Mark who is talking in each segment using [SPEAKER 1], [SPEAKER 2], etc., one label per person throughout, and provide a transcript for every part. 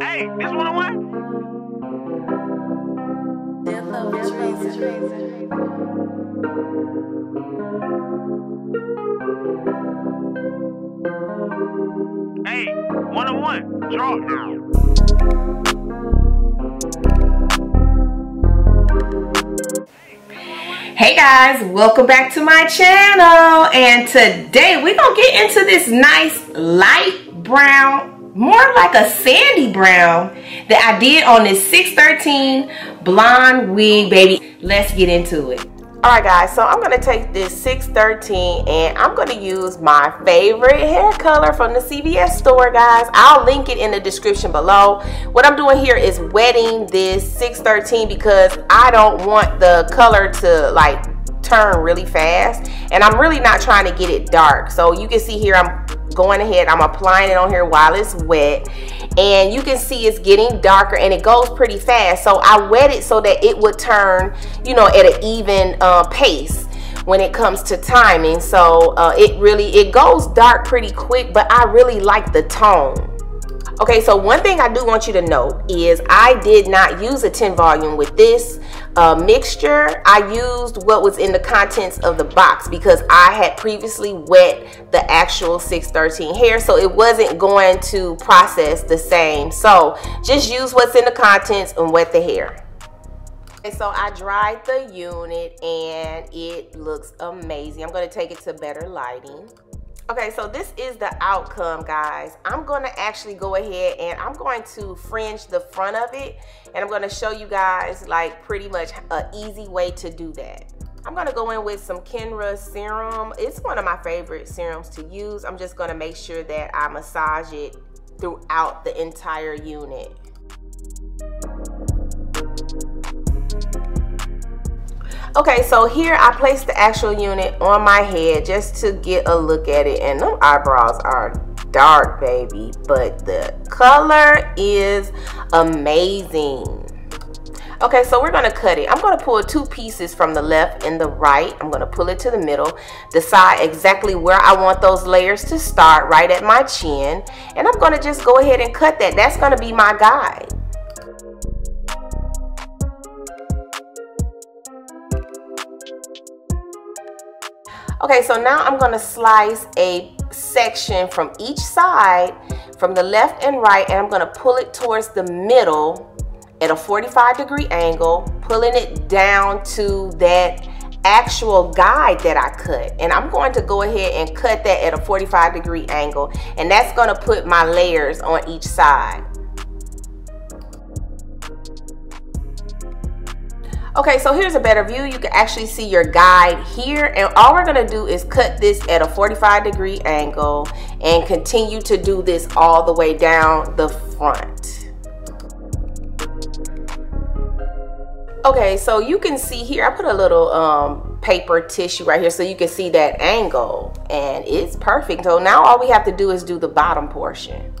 [SPEAKER 1] Hey, this one on one? Hey, one on one. Draw now.
[SPEAKER 2] Hey guys, welcome back to my channel. And today we're gonna get into this nice light brown, more like a sandy brown that I did on this 613 blonde wig, baby. Let's get into it. Alright guys, so I'm to take this 613 and I'm to use my favorite hair color from the CVS store guys. I'll link it in the description below. What I'm doing here is wetting this 613 because I don't want the color to like turn really fast and I'm really not trying to get it dark. So you can see here I'm going ahead, I'm applying it on here while it's wet and you can see it's getting darker and it goes pretty fast. So I wet it so that it would turn you know at an even uh, pace when it comes to timing. So uh, it really it goes dark pretty quick but I really like the tone. Okay, so one thing I do want you to know is I did not use a 10 volume with this uh, mixture. I used what was in the contents of the box because I had previously wet the actual 613 hair, so it wasn't going to process the same. So just use what's in the contents and wet the hair. And so I dried the unit and it looks amazing. I'm going to take it to better lighting. Okay, so this is the outcome, guys. I'm to actually go ahead and I'm going to fringe the front of it. And I'm to show you guys like pretty much an easy way to do that. I'm to go in with some Kenra serum. It's one of my favorite serums to use. I'm just to make sure that I massage it throughout the entire unit. Okay, so here I placed the actual unit on my head just to get a look at it. And them eyebrows are dark, baby. But the color is amazing. Okay, so we're to cut it. I'm to pull two pieces from the left and the right. I'm to pull it to the middle. Decide exactly where I want those layers to start, right at my chin. And I'm to just go ahead and cut that. That's to be my guide. Okay, so now I'm gonna slice a section from each side, from the left and right, and I'm gonna pull it towards the middle at a 45 degree angle, pulling it down to that actual guide that I cut. And I'm going to go ahead and cut that at a 45 degree angle, and that's gonna put my layers on each side. Okay, so here's a better view. You can actually see your guide here. And all we're gonna do is cut this at a 45 degree angle and continue to do this all the way down the front. Okay, so you can see here, I put a little um, paper tissue right here so you can see that angle and it's perfect. So now all we have to do is do the bottom portion.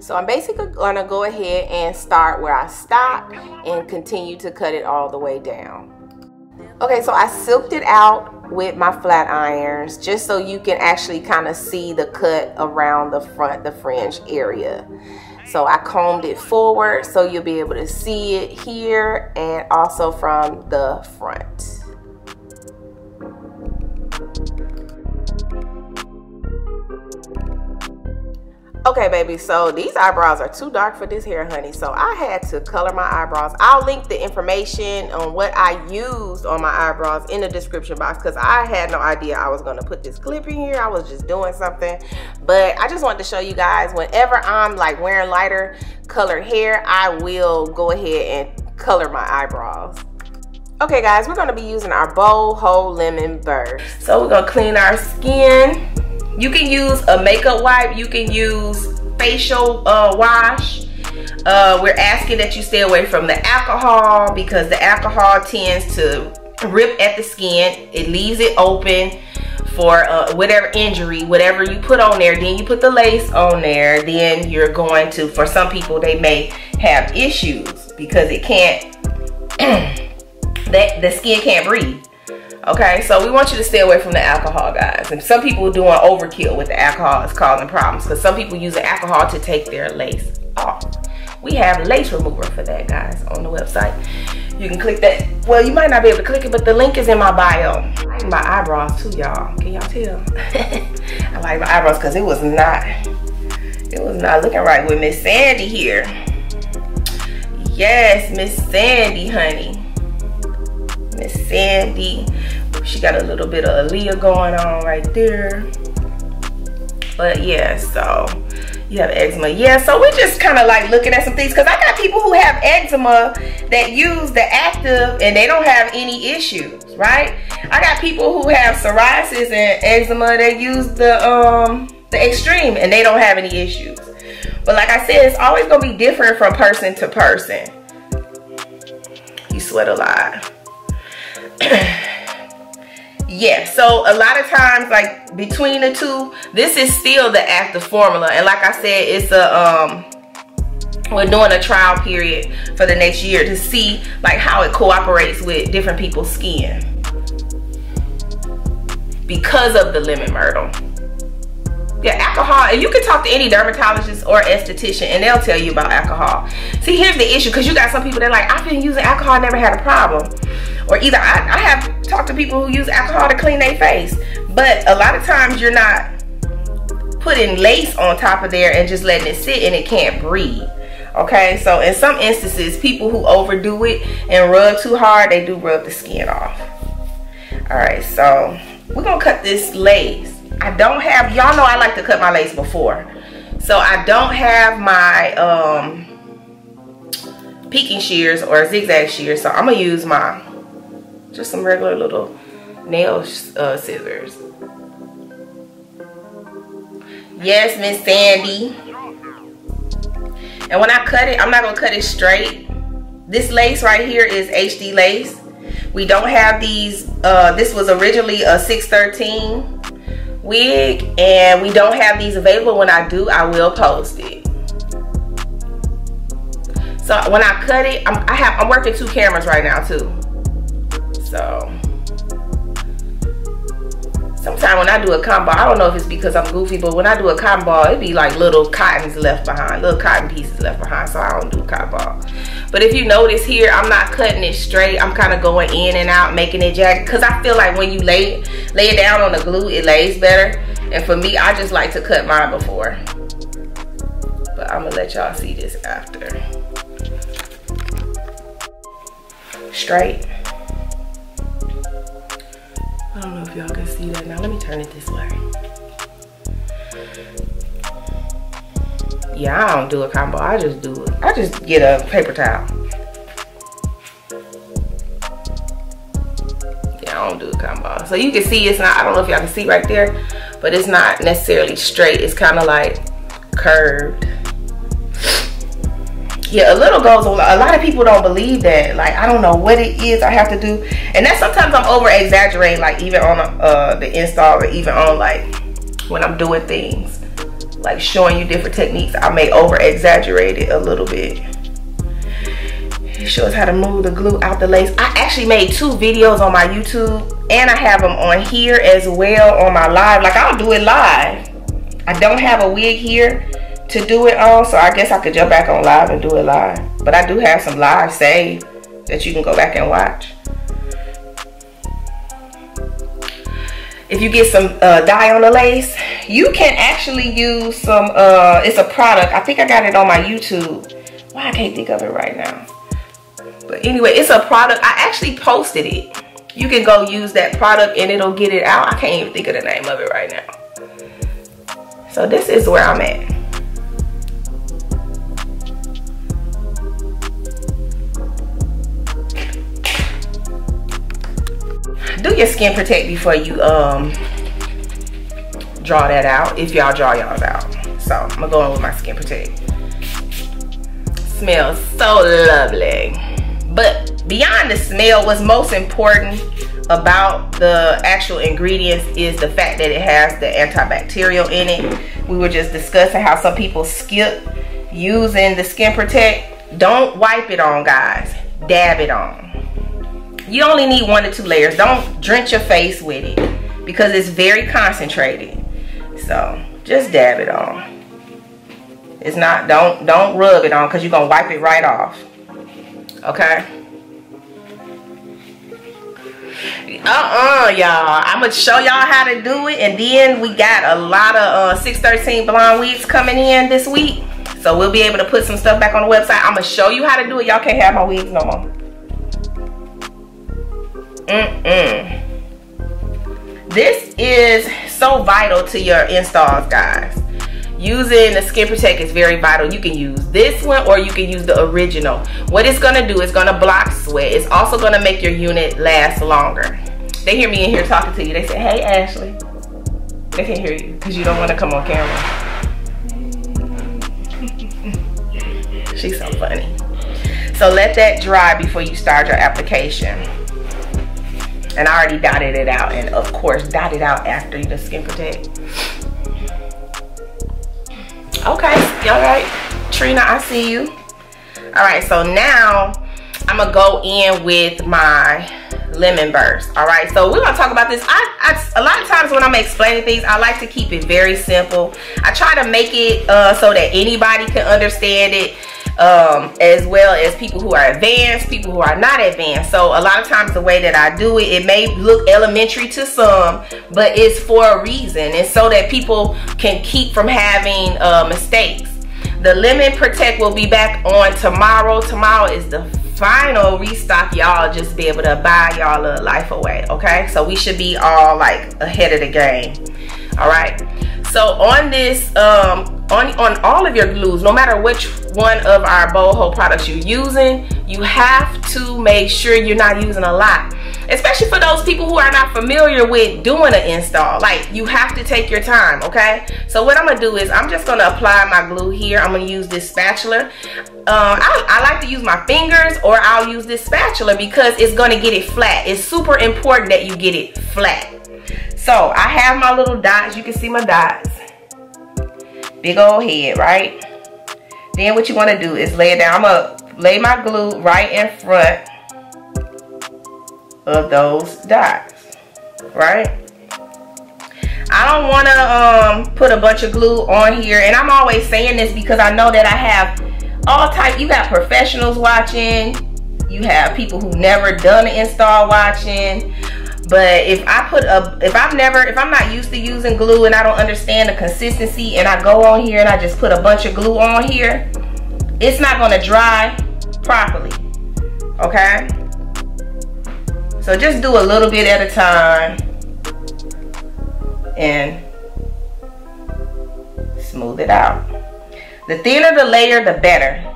[SPEAKER 2] So I'm basically gonna go ahead and start where I stopped and continue to cut it all the way down. Okay, so I silked it out with my flat irons just so you can actually kind of see the cut around the front, the fringe area. So I combed it forward so you'll be able to see it here and also from the front. Okay, baby, so these eyebrows are too dark for this hair, honey. So I had to color my eyebrows. I'll link the information on what I used on my eyebrows in the description box because I had no idea I was going to put this clip in here. I was just doing something. But I just wanted to show you guys whenever I'm like wearing lighter colored hair, I will go ahead and color my eyebrows. Okay, guys, we're going to be using our Bold Hold Lemon Burst. So we're going to clean our skin. You can use a makeup wipe. You can use facial uh, wash. Uh, we're asking that you stay away from the alcohol because the alcohol tends to rip at the skin. It leaves it open for uh, whatever injury, whatever you put on there. Then you put the lace on there. Then you're going to, for some people, they may have issues because it can't, that the skin can't breathe. Okay, so we want you to stay away from the alcohol, guys. And some people doing overkill with the alcohol is causing problems because some people use the alcohol to take their lace off. We have lace remover for that, guys, on the website. You can click that. Well, you might not be able to click it, but the link is in my bio. I like my eyebrows too, y'all. Can y'all tell? I like my eyebrows because it was not, it was not looking right with Miss Sandy here. Yes, Miss Sandy, honey. Miss Sandy. She got a little bit of Aaliyah going on right there. But yeah, so you have eczema. Yeah, so we're just kind of like looking at some things because I got people who have eczema that use the active and they don't have any issues, right? I got people who have psoriasis and eczema that use the um the extreme and they don't have any issues. But like I said, it's always gonna be different from person to person. You sweat a lot. yeah, so a lot of times like between the two, this is still the active formula. And like I said, it's a um we're doing a trial period for the next year to see like how it cooperates with different people's skin because of the lemon myrtle. Yeah, alcohol, and you can talk to any dermatologist or esthetician and they'll tell you about alcohol. See, here's the issue, because you got some people that are like, I've been using alcohol, never had a problem. Or either I, I have talked to people who use alcohol to clean their face. But a lot of times you're not putting lace on top of there and just letting it sit and it can't breathe. Okay, so in some instances, people who overdo it and rub too hard, they do rub the skin off. All right, so we're gonna cut this lace. I don't have, y'all know I like to cut my lace before. So I don't have my um, pinking shears or zigzag shears. So I'm gonna use my, just some regular little nail uh, scissors. Yes, Miss Sandy. And when I cut it, I'm not gonna cut it straight. This lace right here is HD lace. We don't have these, uh, this was originally a 613 wig and we don't have these available. When I do I will post it. So when I cut it I'm, I have I'm working two cameras right now too. So sometimes when I do a ball I don't know if it's because I'm goofy but when I do a ball it be like little cottons left behind little cotton pieces left behind so I don't do cotton ball but if you notice here I'm not cutting it straight. I'm kind of going in and out making it jagged because I feel like when you lay lay it down on the glue it lays better. And for me I just like to cut mine before. But I'm gonna let y'all see this after. Straight if y'all can see that. Now let me turn it this way. Yeah I don't do a combo. I just do it. I just get a paper towel. Yeah I don't do a combo. So you can see it's not I don't know if y'all can see right there but it's not necessarily straight. It's kind of like curved yeah a little goes a lot. of people don't believe that like I don't know what it is I have to do and that sometimes I'm over exaggerating like even on uh, the install or even on like when I'm doing things like showing you different techniques, I may over exaggerate it a little bit. It shows how to move the glue out the lace. I actually made two videos on my YouTube and I have them on here as well on my live. Like I'll do it live. I don't have a wig here to do it on, so I guess I could jump back on live and do it live. But I do have some live saved that you can go back and watch. if you get some uh, dye on the lace, you can actually use some, uh, it's a product. I think I got it on my YouTube. Why I can't think of it right now. But anyway, it's a product. I actually posted it. You can go use that product and it'll get it out. I can't even think of the name of it right now. So this is where I'm at. Do your skin protect before you um draw that out if y'all draw y'all out. So i'm gonna go in with my skin protect. Smells so lovely. But beyond the smell what's most important about the actual ingredients is the fact that it has the antibacterial in it. We were just discussing how some people skip using the skin protect. Don't wipe it on guys. Dab it on you only need one to two layers. Don't drench your face with it because it's very concentrated. So just dab it on. It's not, don't, don't rub it on because you're going to wipe it right off. Okay? Uh-uh, y'all. I'm to show y'all how to do it. And then we got a lot of uh, 613 blonde wigs coming in this week. So we'll be able to put some stuff back on the website. I'm to show you how to do it. Y'all can't have my wigs no more. Mm-mm. This is so vital to your installs, guys. Using the Skin Protect is very vital. You can use this one or you can use the original. What it's gonna do is gonna block sweat. It's also gonna make your unit last longer. They hear me in here talking to you. They say, hey, Ashley. They can't hear you because you don't wanna come on camera. She's so funny. So let that dry before you start your application. And I already dotted it out and of course dotted out after the Skin Protect. Okay, all right. Trina, I see you. All right, so now I'm gonna go in with my lemon burst. All right, so we're gonna talk about this. I, I, a lot of times when I'm explaining things, I like to keep it very simple. I try to make it uh, so that anybody can understand it um, as well as people who are advanced, people who are not advanced. So a lot of times the way that I do it, it may look elementary to some, but it's for a reason. And so that people can keep from having uh, mistakes. The Lemon Protect will be back on tomorrow. Tomorrow is the final restock. Y'all just be able to buy y'all a life away, okay? So we should be all like ahead of the game, all right? So on this, um, on, on all of your glues, no matter which one of our Bold Hold products you're using, you have to make sure you're not using a lot. Especially for those people who are not familiar with doing an install. Like, you have to take your time, okay? So what I'm gonna do is, I'm just gonna apply my glue here. I'm gonna use this spatula. Uh, I, I like to use my fingers or I'll use this spatula because it's gonna get it flat. It's super important that you get it flat. So I have my little dots. You can see my dots. Big old head, right? Then what you want to do is lay it down. I'm going to lay my glue right in front of those dots, right? I don't want to um, put a bunch of glue on here. And I'm always saying this because I know that I have all type. You got professionals watching. You have people who never done an install watching. But if I put a, if I've never, if I'm not used to using glue and I don't understand the consistency and I go on here and I just put a bunch of glue on here, it's not gonna dry properly, okay? So just do a little bit at a time and smooth it out. The thinner the layer, the better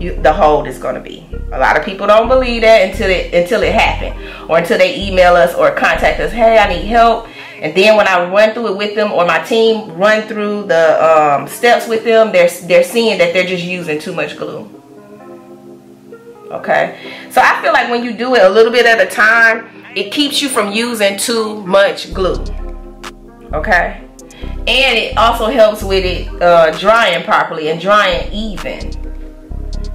[SPEAKER 2] you, the hold is going to be. A lot of people don't believe that until it until it happened or until they email us or contact us. Hey, I need help. And then when I run through it with them or my team run through the um, steps with them, they're they're seeing that they're just using too much glue. Okay, so I feel like when you do it a little bit at a time, it keeps you from using too much glue. Okay, and it also helps with it uh, drying properly and drying even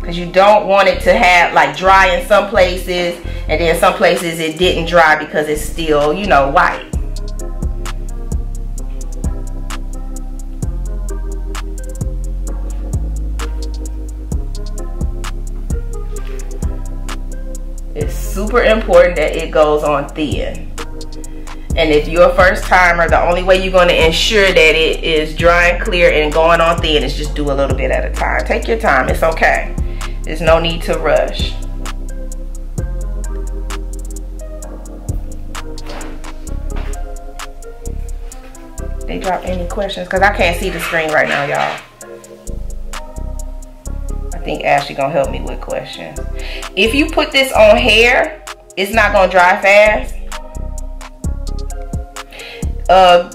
[SPEAKER 2] because you don't want it to have like dry in some places and then some places it didn't dry because it's still you know white it's super important that it goes on thin and if you're a first timer, the only way you're going to ensure that it is dry and clear and going on thin is just do a little bit at a time. Take your time. It's okay. There's no need to rush. They drop any questions? Because I can't see the screen right now, y'all. I think Ashley gonna help me with questions. If you put this on hair, it's not gonna dry fast. Uh,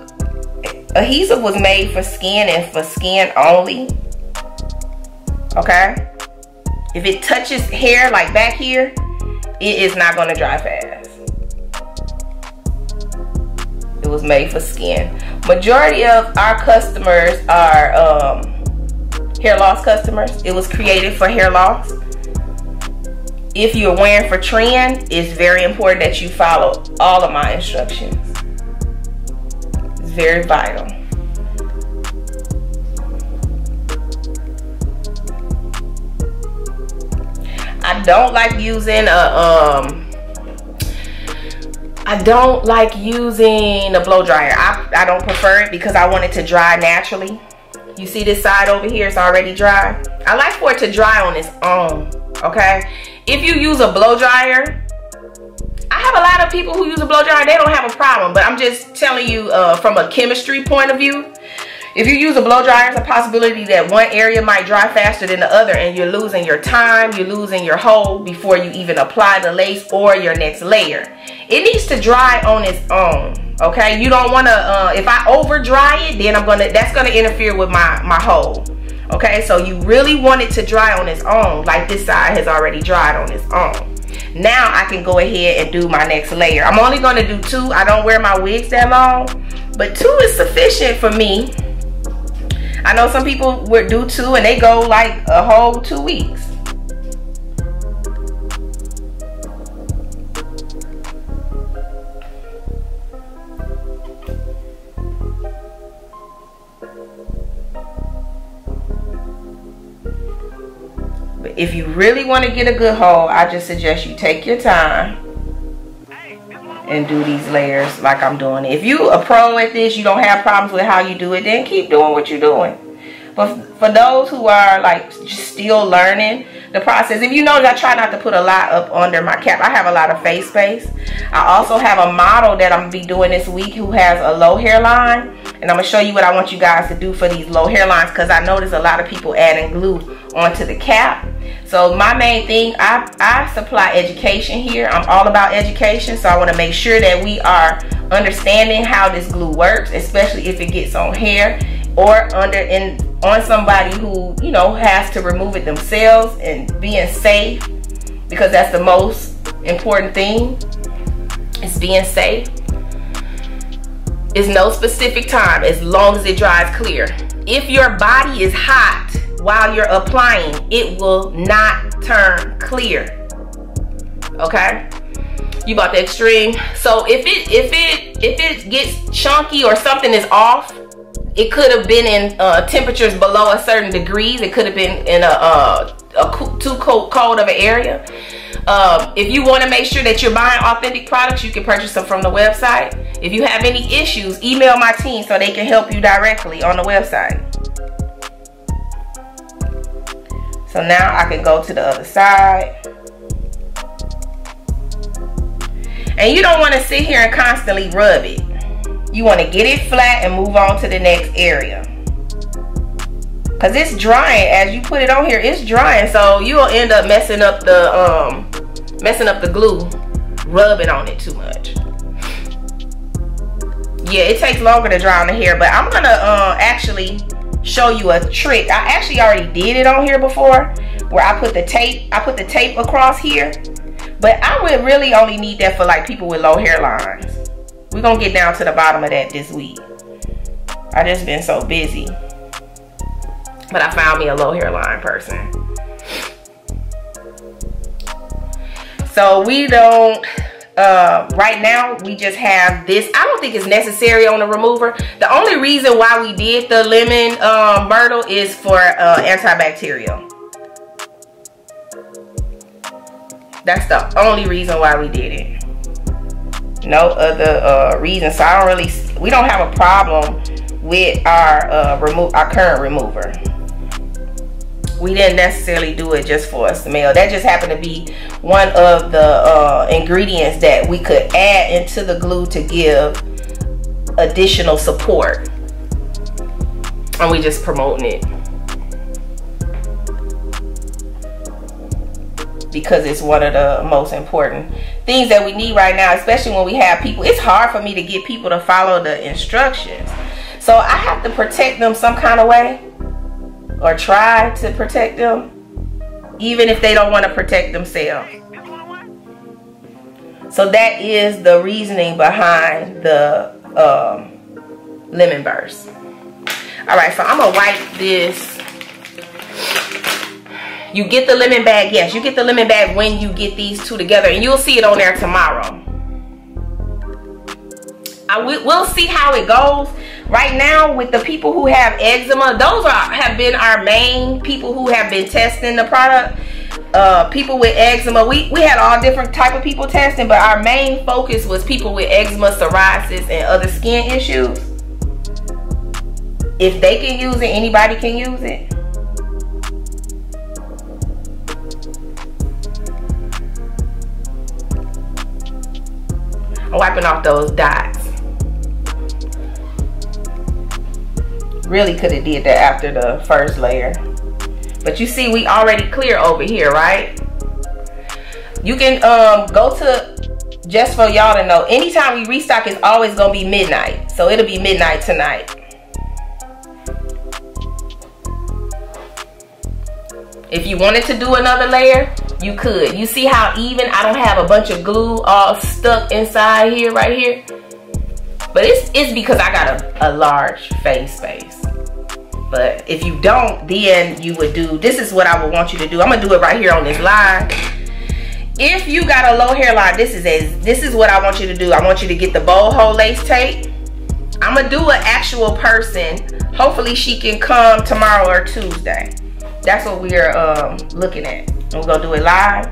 [SPEAKER 2] adhesive was made for skin and for skin only. Okay? If it touches hair like back here, it is not gonna dry fast. It was made for skin. Majority of our customers are um, hair loss customers. It was created for hair loss. If you're wearing for trend, it's very important that you follow all of my instructions. It's very vital. I don't like using a um I don't like using a blow dryer. I, I don't prefer it because I want it to dry naturally. You see this side over here, it's already dry. I like for it to dry on its own, okay? If you use a blow dryer, I have a lot of people who use a blow dryer, they don't have a problem, but I'm just telling you uh, from a chemistry point of view, if you use a blow dryer, it's a possibility that one area might dry faster than the other and you're losing your time, you're losing your hold before you even apply the lace or your next layer. It needs to dry on its own, okay? You don't wanna, uh, if I over dry it, then I'm gonna, that's gonna interfere with my, my hold. Okay, so you really want it to dry on its own, like this side has already dried on its own. Now I can go ahead and do my next layer. I'm only gonna do two. I don't wear my wigs that long, but two is sufficient for me I know some people would do two and they go like a whole two weeks. But if you really want to get a good hold, I just suggest you take your time and do these layers like I'm doing. If you a pro at this, you don't have problems with how you do it, then keep doing what you're doing. But for those who are like still learning the process, if you notice, I try not to put a lot up under my cap. I have a lot of face space. I also have a model that I'm gonna be doing this week who has a low hairline. And I'm gonna show you what I want you guys to do for these low hairlines because I notice a lot of people adding glue onto the cap. So my main thing, I, I supply education here. I'm all about education. So I wanna make sure that we are understanding how this glue works, especially if it gets on hair or under in on somebody who, you know, has to remove it themselves and being safe because that's the most important thing is being safe. It's no specific time as long as it dries clear. If your body is hot while you're applying, it will not turn clear. Okay? You bought the extreme. So if it if it if it gets chunky or something is off, it could have been in uh, temperatures below a certain degrees. It could have been in a, uh, a too cold, cold of an area. Um, if you want to make sure that you're buying authentic products, you can purchase them from the website. If you have any issues, email my team so they can help you directly on the website. So now I can go to the other side. And you don't want to sit here and constantly rub it. You want to get it flat and move on to the next area. Cause it's drying as you put it on here. It's drying, so you'll end up messing up the um, messing up the glue, rubbing on it too much. Yeah, it takes longer to dry on the hair, but I'm gonna uh, actually show you a trick. I actually already did it on here before, where I put the tape. I put the tape across here, but I would really only need that for like people with low hairlines. We're gonna get down to the bottom of that this week. I just been so busy. But I found me a low hairline person. So we don't, uh, right now we just have this. I don't think it's necessary on the remover. The only reason why we did the lemon um, myrtle is for uh, antibacterial. That's the only reason why we did it no other uh, reason. So I don't really, we don't have a problem with our uh, remove our current remover. We didn't necessarily do it just for a smell. That just happened to be one of the uh, ingredients that we could add into the glue to give additional support. And we just promoting it. because it's one of the most important things that we need right now, especially when we have people. It's hard for me to get people to follow the instructions. So I have to protect them some kind of way or try to protect them, even if they don't want to protect themselves. So that is the reasoning behind the um, lemon burst. All right, so I'm gonna wipe this you get the lemon bag, yes, you get the lemon bag when you get these two together and you'll see it on there tomorrow. We'll see how it goes. Right now with the people who have eczema, those are have been our main people who have been testing the product. uh, people with eczema. We, we had all different type of people testing, but our main focus was people with eczema, psoriasis, and other skin issues. If they can use it, anybody can use it. I'm wiping off those dots. Really could have did that after the first layer. But you see, we already clear over here, right? You can um, go to, just for y'all to know, anytime we restock, it's always going to be midnight. So it'll be midnight tonight. If you wanted to do another layer, you could. You see how even I don't have a bunch of glue all stuck inside here, right here? But it's, it's because I got a, a large face space. But if you don't, then you would do, this is what I would want you to do. I'm gonna do it right here on this line. If you got a low hairline, this is as, this is what I want you to do. I want you to get the Bold Hold lace tape. I'm gonna do an actual person. Hopefully she can come tomorrow or Tuesday. That's what we're um, looking at. We're gonna do it live.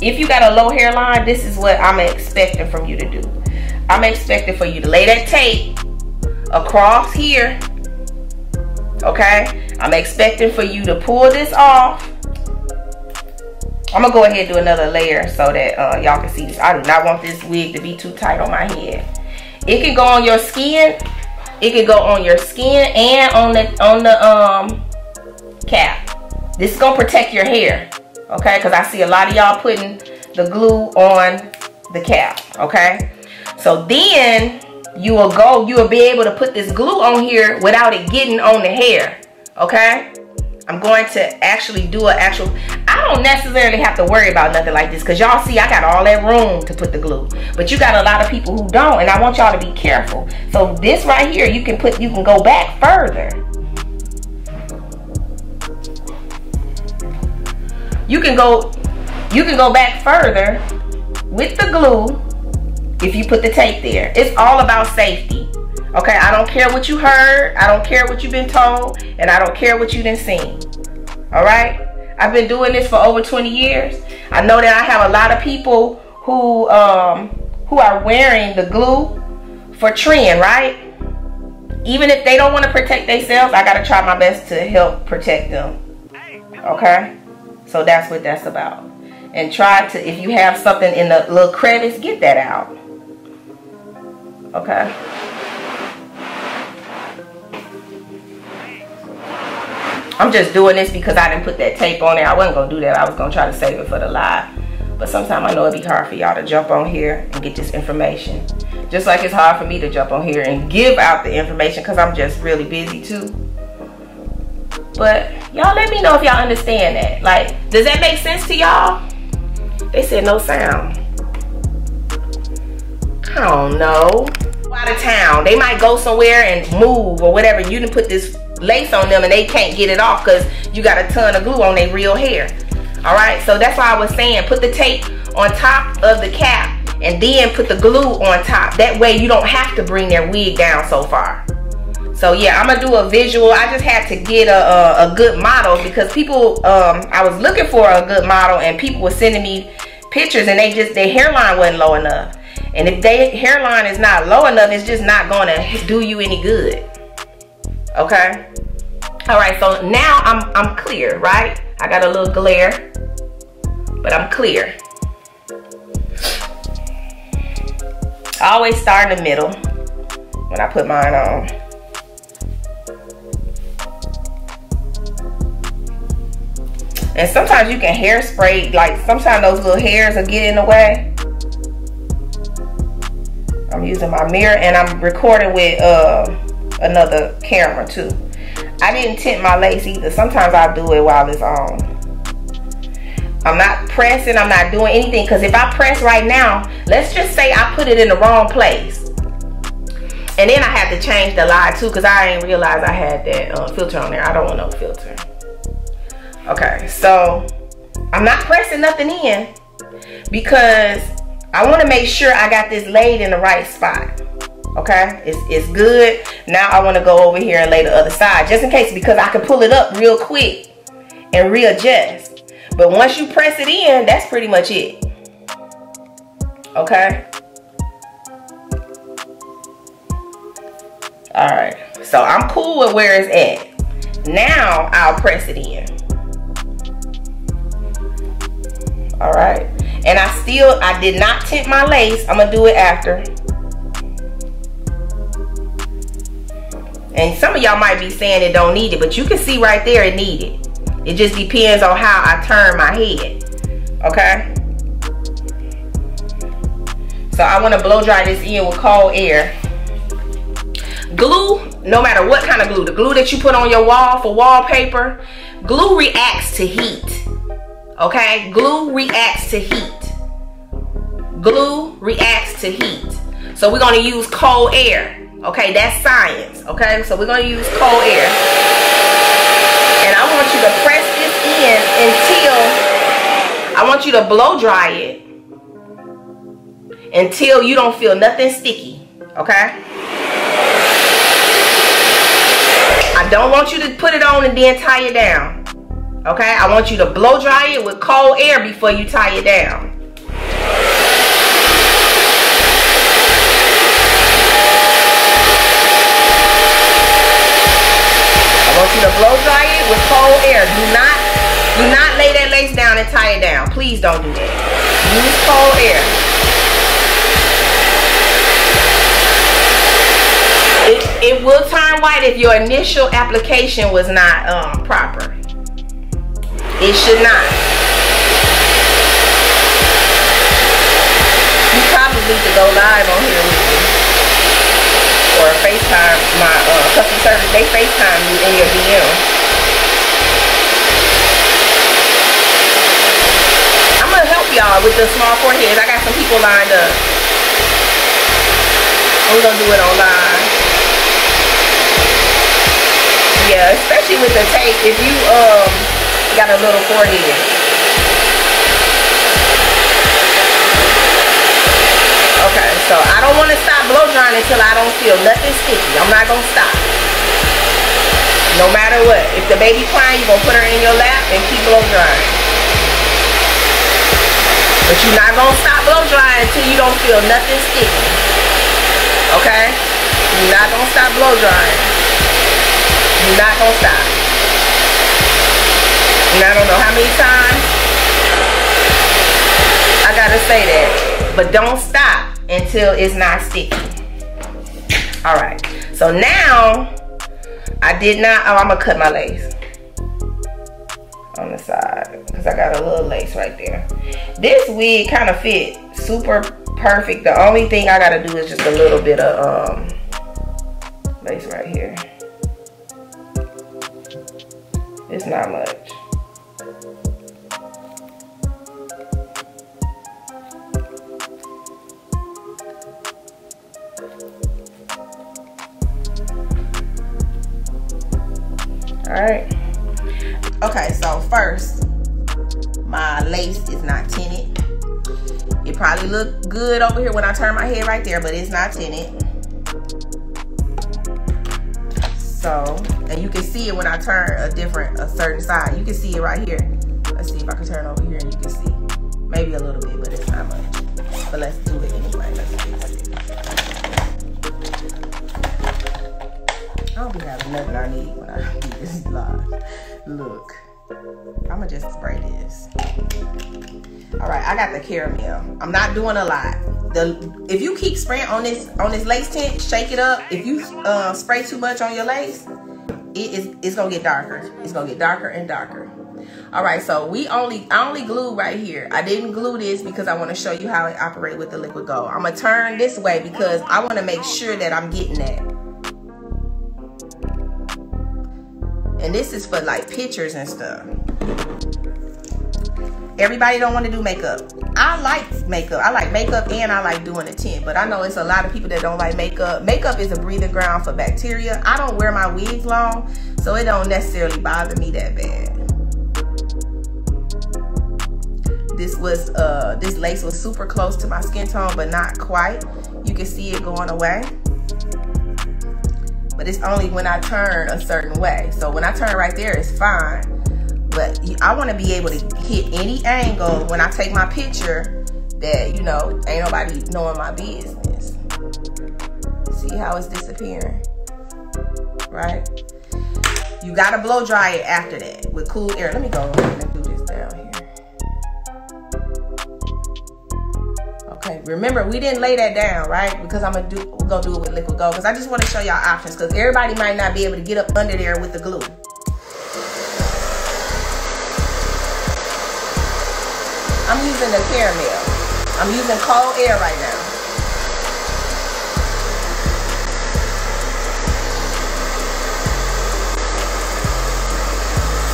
[SPEAKER 2] If you got a low hairline, this is what I'm expecting from you to do. I'm expecting for you to lay that tape across here okay? I'm expecting for you to pull this off. I'm gonna go ahead and do another layer so that uh, y'all can see this. I do not want this wig to be too tight on my head. It can go on your skin. It can go on your skin and on the on the um cap. This is gonna protect your hair, okay? Because I see a lot of y'all putting the glue on the cap, okay? So then you will go, you will be able to put this glue on here without it getting on the hair, okay? I'm going to actually do an actual, I don't necessarily have to worry about nothing like this because y'all see I got all that room to put the glue. But you got a lot of people who don't and I want y'all to be careful. So this right here, you can put, you can go back further. You can go, you can go back further with the glue if you put the tape there. It's all about safety. Okay, I don't care what you heard. I don't care what you've been told. And I don't care what you didn't see. All right? I've been doing this for over 20 years. I know that I have a lot of people who um, who are wearing the glue for trend, right? Even if they don't want to protect themselves, I got to try my best to help protect them. Okay? So that's what that's about. And try to, if you have something in the little crevice, get that out. Okay. I'm just doing this because I didn't put that tape on there. I wasn't going to do that. I was going to try to save it for the live. But sometimes I know it'd be hard for y'all to jump on here and get this information. Just like it's hard for me to jump on here and give out the information because I'm just really busy too. But y'all let me know if y'all understand that. Like, does that make sense to y'all? They said no sound. I don't know out of town. They might go somewhere and move or whatever. You didn't put this lace on them and they can't get it off because you got a ton of glue on their real hair. All right, so that's why I was saying put the tape on top of the cap and then put the glue on top. That way you don't have to bring their wig down so far. So yeah, I'm gonna do a visual. I just had to get a, a, a good model because people, um, I was looking for a good model and people were sending me pictures and they just, their hairline wasn't low enough. And if their hairline is not low enough, it's just not going to do you any good. Okay? All right, so now I'm, I'm clear, right? I got a little glare, but I'm clear. I always start in the middle when I put mine on. And sometimes you can hairspray, like sometimes those little hairs will get in the way. I'm using my mirror and I'm recording with uh, another camera too. I didn't tint my lace either. Sometimes I do it while it's on. I'm not pressing, I'm not doing anything because if I press right now, let's just say I put it in the wrong place. And then I had to change the light too because I didn't realize I had that uh, filter on there. I don't want no filter. Okay, so I'm not pressing nothing in because I want to make sure I got this laid in the right spot. Okay, it's, it's good. Now I want to go over here and lay the other side just in case because I can pull it up real quick and readjust. But once you press it in, that's pretty much it. Okay? All right. So I'm cool with where it's at. Now I'll press it in. All right. And I still, I did not tint my lace. I'm going to do it after. And some of y'all might be saying it don't need it, but you can see right there it need it. It just depends on how I turn my head. Okay? So I want to blow dry this in with cold air. Glue, no matter what kind of glue, the glue that you put on your wall for wallpaper, glue reacts to heat. Okay? Glue reacts to heat. Glue reacts to heat. So we're going to use cold air. Okay, that's science. Okay, so we're gonna use cold air. And I want you to press this in until I want you to blow dry it until you don't feel nothing sticky. Okay? I don't want you to put it on and then tie it down. Okay? I want you to blow dry it with cold air before you tie it down. I want you to blow dry it with cold air. Do not, do not lay that lace down and tie it down. Please don't do that. Use cold air. It, it will turn white if your initial application was not um, proper. It should not. You probably need to go live on here with me or FaceTime my uh, customer service. They FaceTime you in your DM. I'm gonna help y'all with the small foreheads. I got some people lined up. We're gonna do it online. Yeah, especially with the tape. If you um got a little forehead. Okay, so I don't want to stop blow drying until I don't feel nothing sticky. I'm not going to stop. No matter what. If the baby crying, you're going to put her in your lap and keep blow drying. But you're not going to stop blow drying until you don't feel nothing sticky. Okay? You're not going to stop blow drying. You're not going to stop. And I don't know how many times I got to say that. But don't stop until it's not sticky. All right, so now I did not, oh, I'm gonna cut my lace on the side because I got a little lace right there. This wig kind of fit super perfect. The only thing I gotta do is just a little bit of um, lace right here. It's not much. All right. Okay so first my lace is not tinted. It probably look good over here when I turn my head right there but it's not tinted. So and you can see it when I turn a different a certain side. You can see it right here. Let's see if I can turn over here and you can see. Maybe a little bit but it's not much. But let's do it I don't be having nothing I need when I do this live. Look, I'ma just spray this. All right, I got the caramel. I'm not doing a lot. The if you keep spraying on this on this lace tint, shake it up. If you uh, spray too much on your lace, it is it's gonna get darker. It's gonna get darker and darker. All right, so we only I only glue right here. I didn't glue this because I want to show you how it operate with the liquid gold. I'm gonna turn this way because I want to make sure that I'm getting that. And this is for like pictures and stuff. Everybody don't want to do makeup. I like makeup. I like makeup and I like doing a tint. But I know it's a lot of people that don't like makeup. Makeup is a breathing ground for bacteria. I don't wear my wigs long, so it don't necessarily bother me that bad. This was uh this lace was super close to my skin tone, but not quite. You can see it going away but it's only when I turn a certain way. So when I turn right there, it's fine. But I want to be able to hit any angle when I take my picture that, you know, ain't nobody knowing my business. See how it's disappearing? Right? You gotta blow dry it after that with cool air. Let me go remember we didn't lay that down, right? Because I'm gonna do we're gonna do it with liquid gold. Because I just want to show y'all options because everybody might not be able to get up under there with the glue. I'm using the caramel. I'm using cold air right now.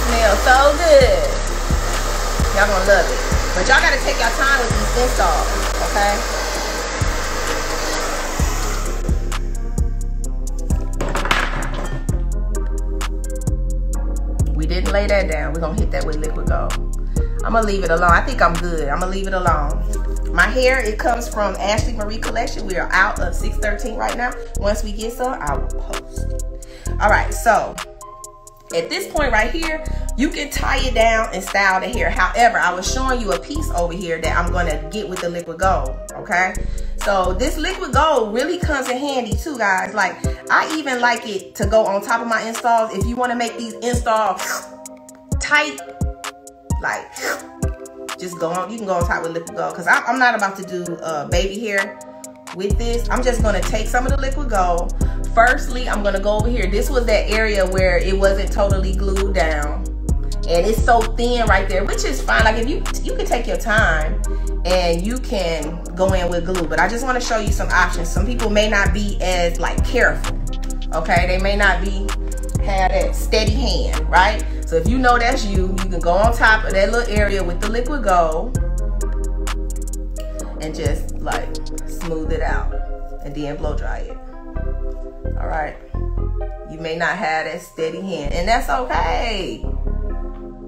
[SPEAKER 2] Smells so good. Y'all gonna love it. But y'all gotta take your time with these installs, okay? We didn't lay that down. We're gonna hit that with liquid gold. I'm gonna leave it alone. I think I'm good. I'm gonna leave it alone. My hair, it comes from Ashley Marie Collection. We are out of 613 right now. Once we get some, I will post. All right, so at this point right here, you can tie it down and style the hair. However, I was showing you a piece over here that I'm gonna get with the liquid gold, okay? So this liquid gold really comes in handy too, guys. Like, I even like it to go on top of my installs. If you wanna make these installs tight, like just go on you can go on top with liquid gold because i'm not about to do uh, baby hair with this i'm just to take some of the liquid gold. Firstly i'm to go over here. This was that area where it wasn't totally glued down. And it's so thin right there which is fine. Like if you you can take your time and you can go in with glue. But i just want to show you some options. Some people may not be as like careful okay? They may not be have that steady hand right? So if you know that's you, you can go on top of that little area with the liquid gold and just like smooth it out and then blow dry it. All right. You may not have that steady hand and that's okay.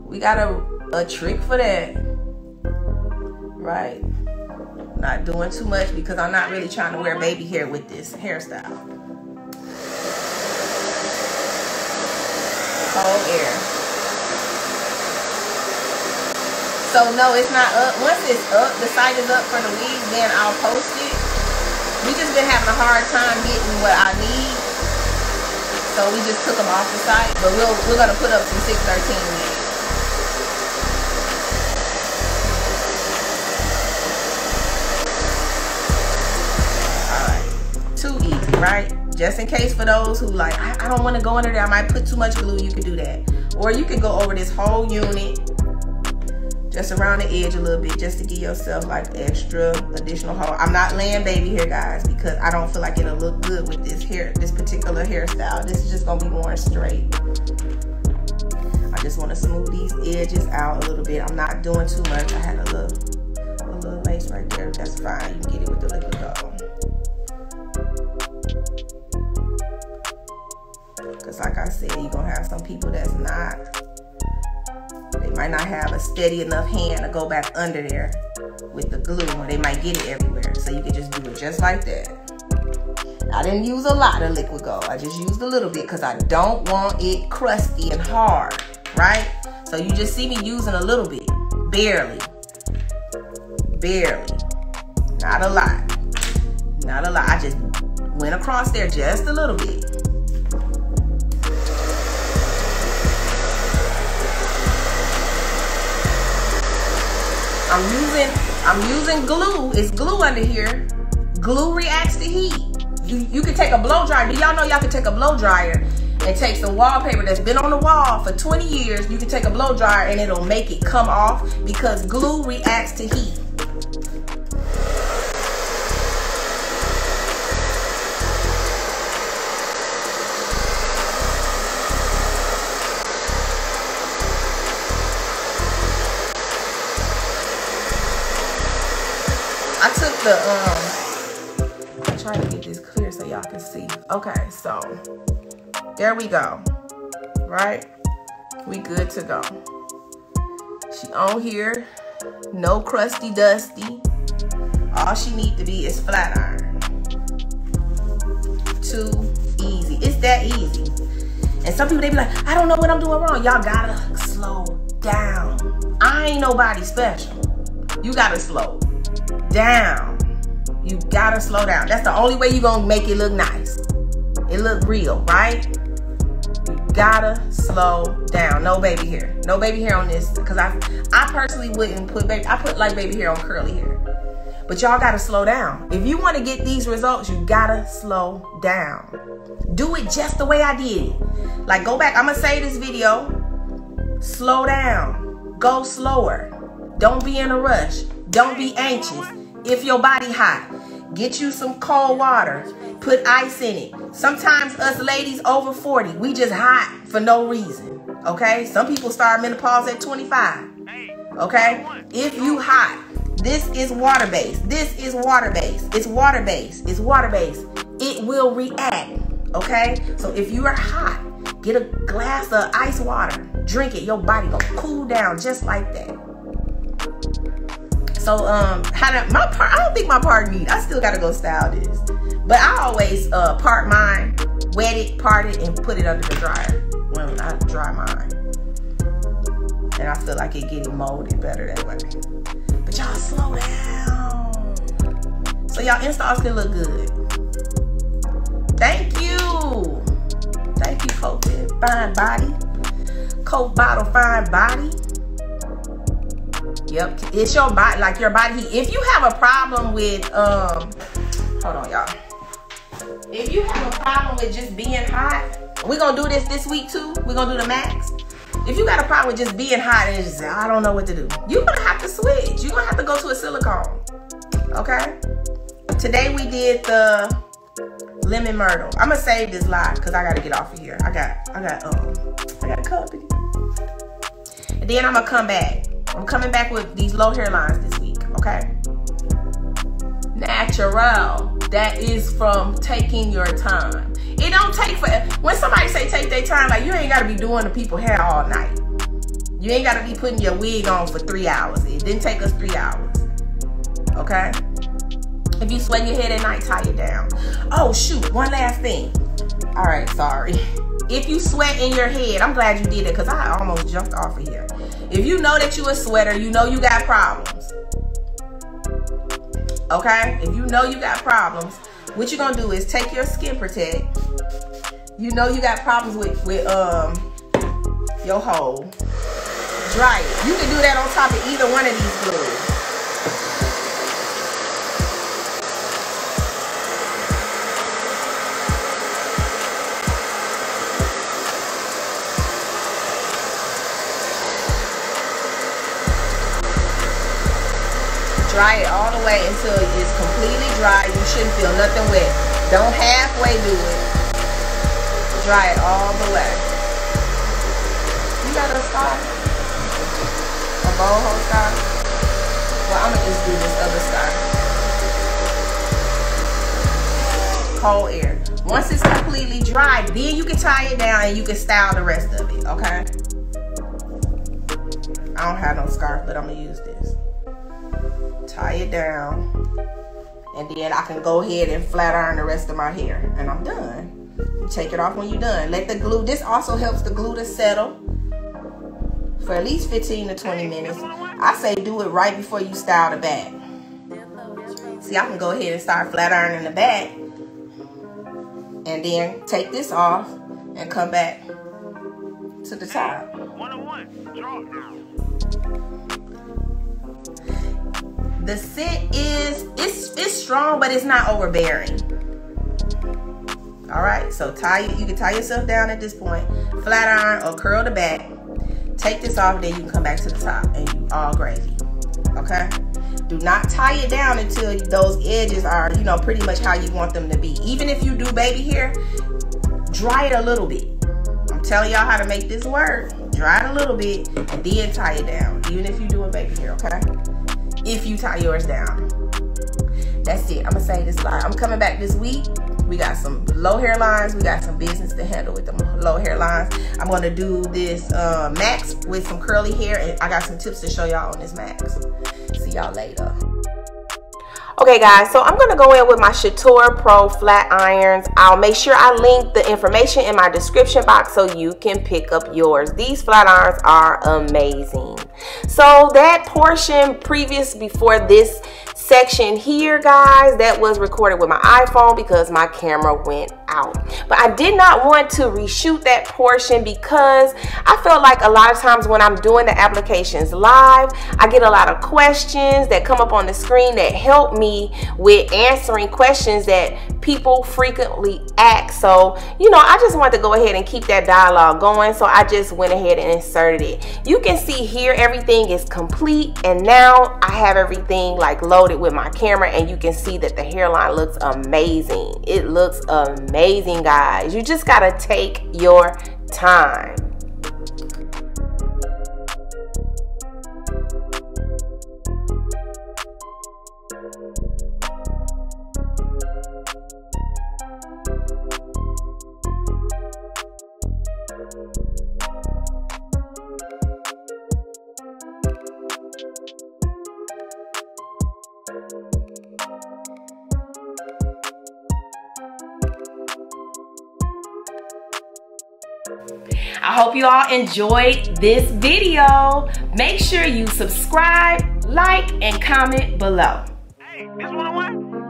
[SPEAKER 2] We got a, a trick for that. Right. Not doing too much because I'm not really trying to wear baby hair with this hairstyle. Cold air. So no, it's not up. Once it's up, the site is up for the week, then I'll post it. We just been having a hard time getting what I need. So we just took them off the site. But we'll, we're going to put up some 613 Alright, too easy, right? Just in case for those who like, I, I don't want to go under there. I might put too much glue. You could do that. Or you could go over this whole unit just around the edge a little bit just to give yourself like extra additional hold. I'm not laying baby hair guys because I don't feel like it'll look good with this hair, this particular hairstyle. This is just gonna be more straight. I just wanna smooth these edges out a little bit. I'm not doing too much. I had a little, a little lace right there. That's fine. You can get it with the liquid gold. Cause like I said, you're gonna have some people that's not might not have a steady enough hand to go back under there with the glue or they might get it everywhere. So you can just do it just like that. I didn't use a lot of liquid gold. I just used a little bit because I don't want it crusty and hard, right? So you just see me using a little bit, barely, barely, not a lot, not a lot. I just went across there just a little bit. I'm using I'm using glue. It's glue under here. Glue reacts to heat. You you can take a blow dryer. Do y'all know y'all can take a blow dryer and take some wallpaper that's been on the wall for 20 years. You can take a blow dryer and it'll make it come off because glue reacts to heat. The um I'm trying to get this clear so y'all can see. Okay, so there we go. Right? We good to go. She on here. No crusty dusty. All she need to be is flat iron. Too easy. It's that easy. And some people they be like, I don't know what I'm doing wrong. Y'all gotta slow down. I ain't nobody special. You gotta slow down. You gotta slow down. That's the only way you gonna make it look nice. It look real, right? You gotta slow down. No baby hair. No baby hair on this. Cause I I personally wouldn't put baby I put like baby hair on curly hair. But y'all gotta slow down. If you wanna get these results, you gotta slow down. Do it just the way I did it. Like go back, I'm gonna say this video. Slow down. Go slower. Don't be in a rush. Don't be anxious. If your body hot, get you some cold water. Put ice in it. Sometimes us ladies over 40, we just hot for no reason. Okay? Some people start menopause at 25. Okay? If you hot, this is water based. This is water based. It's water based. It's water based. It will react. Okay? So if you are hot, get a glass of ice water. Drink it. Your body gonna cool down just like that. So um, how to my part? I don't think my part need. I still gotta go style this, but I always uh part mine, wet it, part it, and put it under the dryer when I dry mine. And I feel like it getting molded better that way. But y'all slow down. So y'all installs can look good. Thank you. Thank you, Coke Fine Body. Coke Bottle Fine Body. Yep, it's your body, like your body heat. If you have a problem with, um, hold on, y'all. If you have a problem with just being hot, we're gonna do this this week too. We're gonna do the max. If you got a problem with just being hot and just, I don't know what to do, you're gonna have to switch. You're gonna have to go to a silicone. Okay? Today we did the lemon burst. I'm gonna save this live because I gotta get off of here. I got, I got, um, I got company. And then I'm gonna come back. I'm coming back with these low hairlines this week, okay? Natural. That is from taking your time. It don't take for when somebody say take their time, like you ain't gotta be doing the people hair all night. You ain't gotta be putting your wig on for three hours. It didn't take us three hours. Okay? If you sweat your head at night, tie it down. Oh shoot, one last thing. All right, sorry. If you sweat in your head, I'm glad you did it because I almost jumped off of here. If you know that you a sweater, you know you got problems. Okay? If you know you got problems, what you're gonna do is take your skin protect. You know you got problems with, with um your hole. Dry it. You can do that on top of either one of these glues. Dry it all the way until it's completely dry. You shouldn't feel nothing wet. Don't halfway do it. Dry it all the way. You got a scar? A boho scar? Well, I'm gonna just do this other scar. Cold air. Once it's completely dry, then you can tie it down and you can style the rest of it, okay? I don't have no scarf, but I'm gonna use this tie it down, and then I can go ahead and flat iron the rest of my hair, and I'm done. Take it off when you're done. Let the glue, this also helps the glue to settle for at least 15 to 20 minutes. I say do it right before you style the back. See, I can go ahead and start flat ironing the back, and then take this off and come back to the top. The scent is, it's, it's strong, but it's not overbearing. All right, so tie you can tie yourself down at this point, flat iron or curl the back. Take this off, then you can come back to the top and you all gravy. Okay? Do not tie it down until those edges are, you know, pretty much how you want them to be. Even if you do baby hair, dry it a little bit. I'm telling y'all how to make this work. Dry it a little bit and then tie it down, even if you do a baby hair, okay? If you tie yours down. That's it. I'm gonna say this line. I'm coming back this week. We got some low hairlines. We got some business to handle with them low hairlines. I'm gonna do this uh, max with some curly hair, and I got some tips to show y'all on this max. See y'all later. Okay guys, so I'm gonna go in with my Shatour Pro flat irons. I'll make sure I link the information in my description box so you can pick up yours. These flat irons are amazing. So that portion previous before this section here guys that was recorded with my iphone because my camera went out. But i did not want to reshoot that portion because i felt like a lot of times when i'm doing the applications live i get a lot of questions that come up on the screen that help me with answering questions that people frequently ask. So you know i just wanted to go ahead and keep that dialogue going. So i just went ahead and inserted it. You can see here everything is complete and now i have everything like loaded with my camera and you can see that the hairline looks amazing. It looks amazing, guys. You just got to take your time. I hope you all enjoyed this video. Make sure you subscribe, like, and comment below.
[SPEAKER 1] Hey, this one on one?